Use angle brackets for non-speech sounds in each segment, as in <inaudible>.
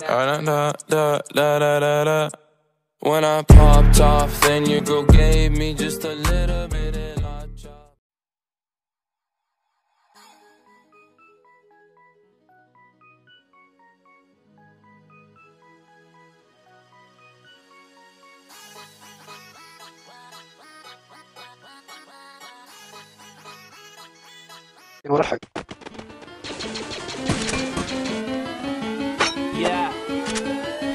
لا لا لا لا لا لا When I popped off then your girl gave me just a little bit of ورحب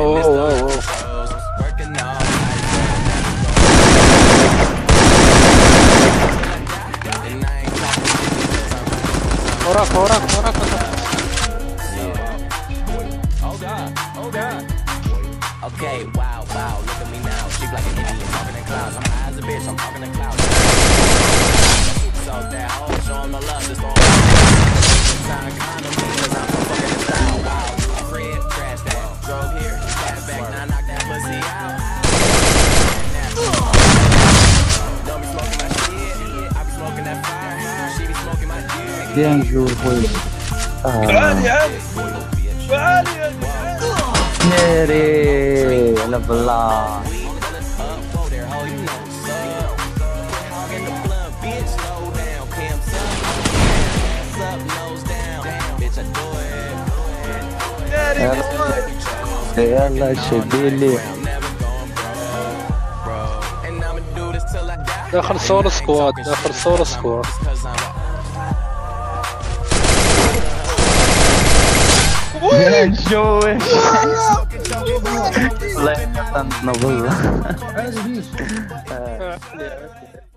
Oh, oh, oh, oh. Hold up, hold up, hold up, hold up. Okay, wow, wow, look at me now. Sheep like an talking in clouds. I'm high as a bitch, I'm talking in clouds. So that hoe, show him the bien joué. عالي آه. عالي عالي ناري على بالله يلا شبيلي داخل صور سكواد داخل صور سكواد You're Jewish. Left and <laughs>